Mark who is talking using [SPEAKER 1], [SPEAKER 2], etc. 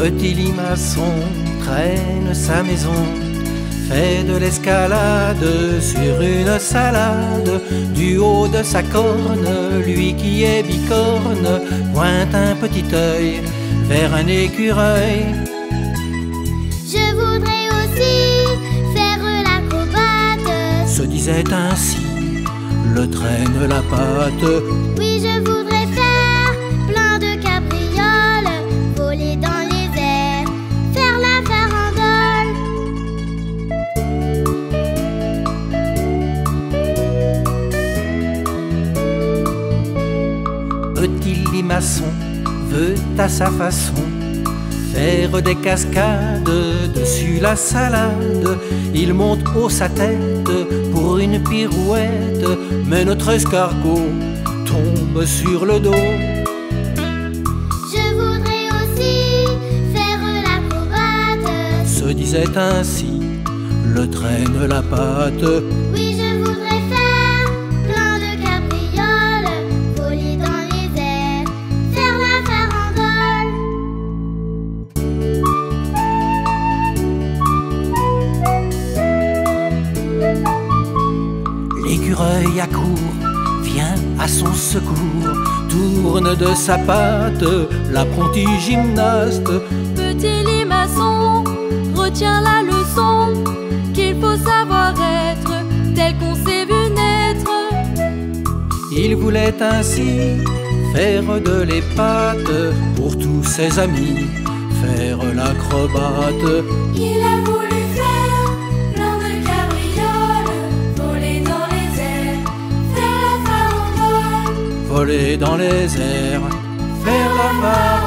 [SPEAKER 1] Petit limaçon traîne sa maison, fait de l'escalade sur une salade. Du haut de sa corne, lui qui est bicorne, pointe un petit œil vers un écureuil.
[SPEAKER 2] Je voudrais aussi faire l'acrobate,
[SPEAKER 1] Se disait ainsi le traîne la patte.
[SPEAKER 2] Oui, je voudrais
[SPEAKER 1] Petit limaçon veut à sa façon faire des cascades dessus la salade. Il monte haut sa tête pour une pirouette, mais notre escargot tombe sur le dos.
[SPEAKER 2] Je voudrais aussi faire l'acrobate,
[SPEAKER 1] Se disait ainsi le traîne la patte.
[SPEAKER 2] oui,
[SPEAKER 1] L'écureuil accourt, vient à son secours, tourne de sa patte l'apprenti gymnaste.
[SPEAKER 3] Petit limaçon, retiens la leçon qu'il faut savoir être tel qu'on s'est vu naître.
[SPEAKER 1] Il voulait ainsi faire de l'épate pour tous ses amis, faire l'acrobate.
[SPEAKER 3] Il a voulu faire
[SPEAKER 1] voler dans les airs, faire la farandole.